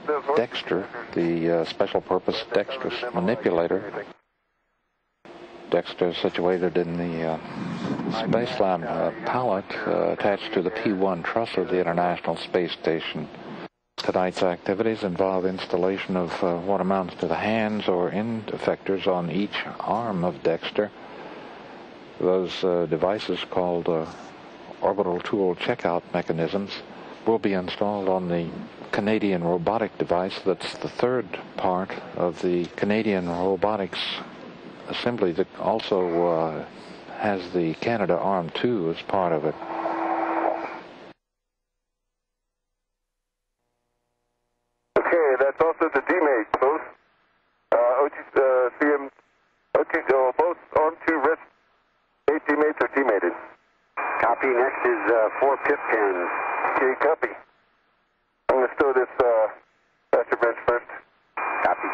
Dextre, the uh, special purpose dexterous manipulator. Dextre is situated in the uh, Spacelab uh, pallet uh, attached to the P-1 truss of the International Space Station. Tonight's activities involve installation of uh, what amounts to the hands or end effectors on each arm of Dextre. Those uh, devices called orbital tool checkout mechanisms will be installed on the Canadian robotic device that's the third part of the Canadian robotics assembly that also uh, has the Canadarm2 as part of it. Okay, that's also the D-mate, both uh, OT, uh, CM, OT, uh, both on two wrist, eight D-mates are D-mated. Copy. Next is uh, four pip pins. Okay, copy. I'm going to stow this uh, master bench first. Copy.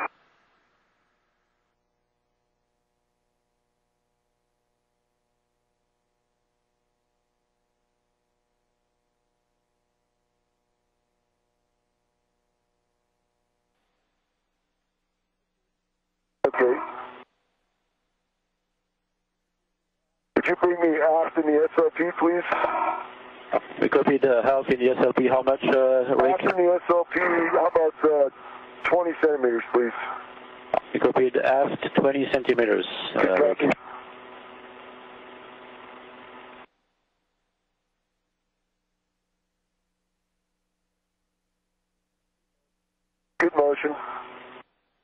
Okay. Would you bring me aft in the SLP, please? We copy the half in the SLP. How much, uh, Rick? Aft in the SLP, how about uh, 20 centimeters, please? We copied aft 20 centimeters. Uh, Rick. Good motion.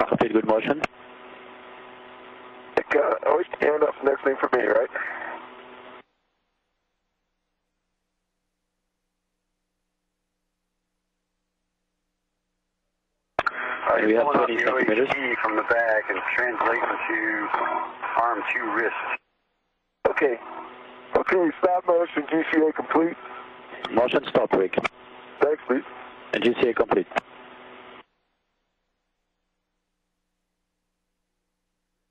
Copied, good motion. Uh, always hand up next thing for me, right? Alright, We have 20 the centimeters. OHT from the back and translating to arm two wrist. Okay. Okay, stop motion, GCA complete. Motion stop, Rick. Thanks, please. And GCA complete.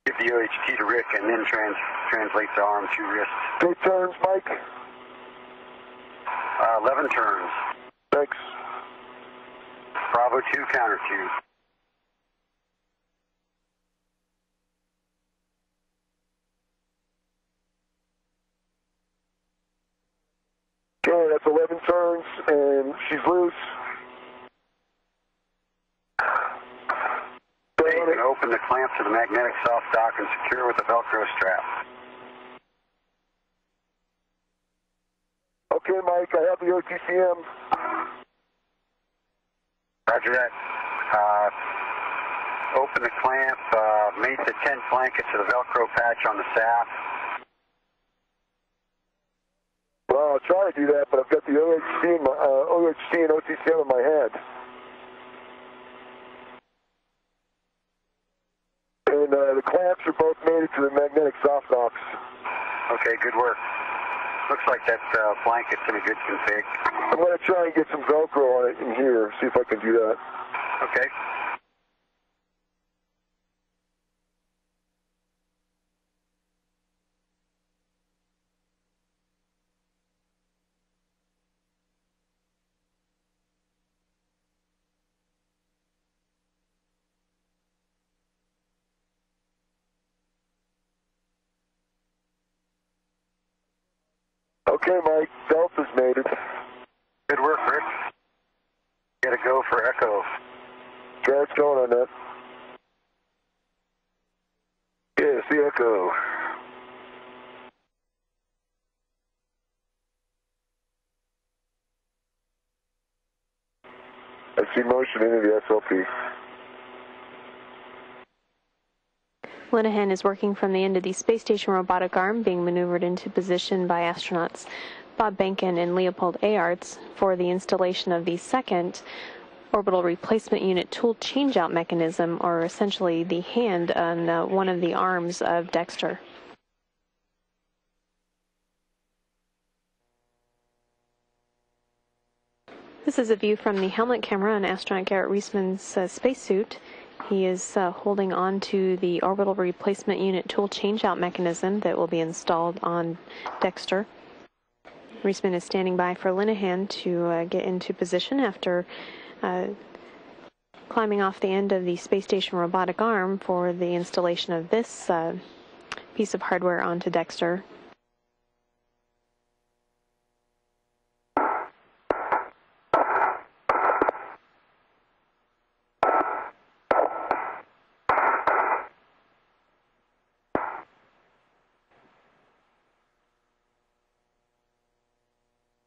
Give the OHT to Rick and then trans translate to arm two wrist. Good turns, Mike. Uh, 11 turns. Thanks. Bravo 2, counter 2. Okay, that's 11 turns, and she's loose. You can open the clamp to the magnetic soft dock and secure with a Velcro strap. Okay, Mike, I have the OTCM. Roger that. Uh, open the clamp, uh, mate the tent blanket to the Velcro patch on the staff. Well, I'll try to do that, but I've got the OHC, my, uh, OHC and OTCM in my hand. And uh, the clamps are both mated to the magnetic soft docks. Okay, good work. Looks like that uh, blanket's in a good config. I'm going to try and get some Velcro on it in here, see if I can do that. Okay. Okay, Mike, Delta's made it. Good work, Rick. Gotta go for Echo. What's going on that. Yeah, see Echo. I see motion into the SLP. Linnehan is working from the end of the space station robotic arm, being maneuvered into position by astronauts Bob Behnken and Leopold Eyharts for the installation of the second orbital replacement unit tool changeout mechanism, or essentially the hand on uh, one of the arms of Dextre. This is a view from the helmet camera on astronaut Garrett Reisman's uh, spacesuit. He is uh, holding on to the orbital replacement unit tool changeout mechanism that will be installed on Dextre. Reisman is standing by for Linnehan to uh, get into position after uh, climbing off the end of the space station robotic arm for the installation of this uh, piece of hardware onto Dextre.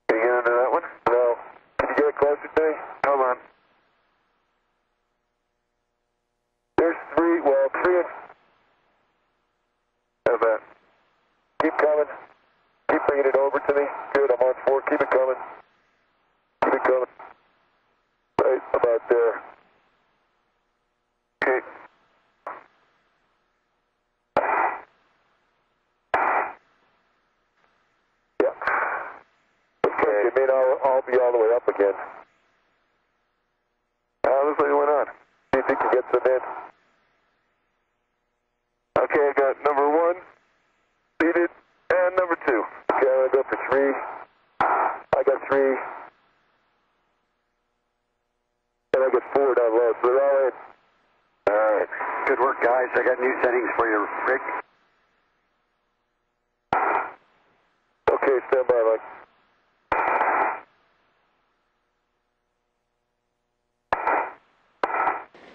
Can you get into that one? No. Can you get it closer to me? Hold on. There's three, well, three and... How's that? Keep coming. Keep bringing it over to me. Good, I'm on four. Keep it coming. Keep it coming. Right about there. Okay. Yeah. Okay, it may not all be all the way up again. Uh, looks like it went on. See if you can get some in. Okay, I got number one seated and number two. Okay, I'm gonna go for three. I got three. And I got four down low, so they're all in. All right. Good work, guys. I got new settings for you, Rick. Okay, stand by, Mike.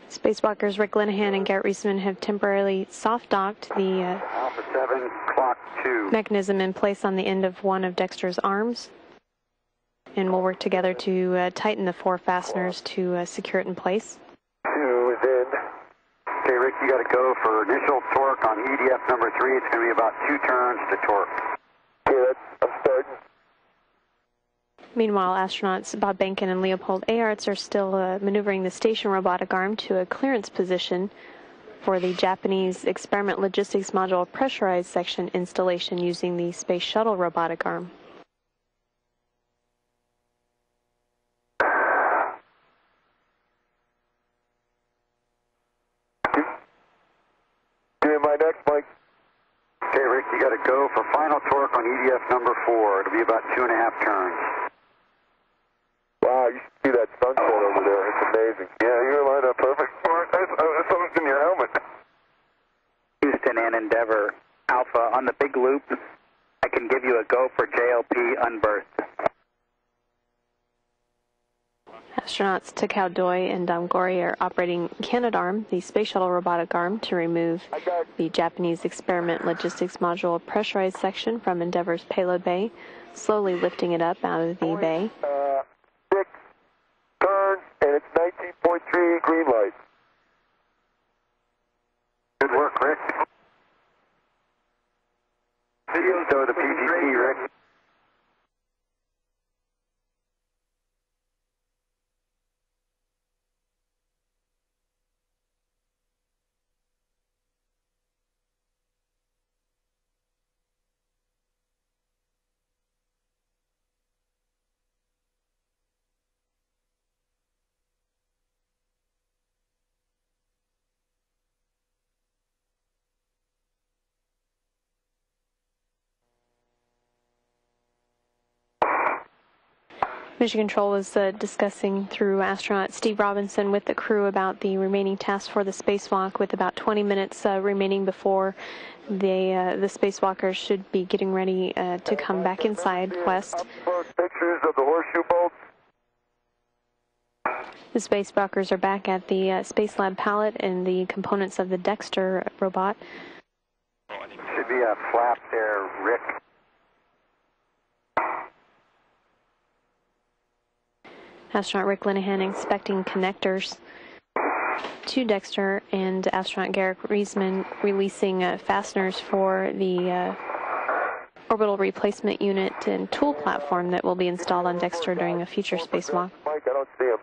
Spacewalkers Rick Linnehan and Garrett Reisman have temporarily soft docked the uh, Alpha 7, clock 2. mechanism in place on the end of one of Dextre's arms. And we'll work together to uh, tighten the four fasteners to uh, secure it in place. Two is in. Okay, Rick, you got to go for initial torque on EDF number 3. It's going to be about two turns to torque. Okay, that's, I'm starting. Meanwhile, astronauts Bob Behnken and Leopold Eyharts are still uh, maneuvering the station robotic arm to a clearance position for the Japanese Experiment Logistics Module pressurized section installation using the Space Shuttle robotic arm. Doing my next, Mike. Okay, Rick, you got to go for final torque on EDF number 4. It'll be about two and a half turns. Wow, you should see that sunset over there. It's amazing. Yeah, you're lined up perfect. Smart. That's, uh, that's in your helmet. Houston and Endeavour Alpha on the big loop. I can give you a go for JLP unberth. Astronauts Takao Doi and Dom Gorie are operating Canadarm, the space shuttle robotic arm, to remove the Japanese Experiment Logistics Module pressurized section from Endeavour's payload bay, slowly lifting it up out of the bay. uh, six turns, and it's 19.3 green light. Good work, Rick. So the PGT, Rick. Mission Control was uh, discussing through astronaut Steve Robinson with the crew about the remaining tasks for the spacewalk, with about 20 minutes uh, remaining before the uh, the spacewalkers should be getting ready uh, to come back inside Quest. Pictures of the horseshoe bolts. The spacewalkers are back at the uh, Spacelab pallet and the components of the Dextre robot. Should be a flap there, Rick. Astronaut Rick Linnehan inspecting connectors to Dextre and astronaut Garrett Reisman releasing uh, fasteners for the uh, orbital replacement unit and tool platform that will be installed on Dextre during a future spacewalk. Mike, I don't see him.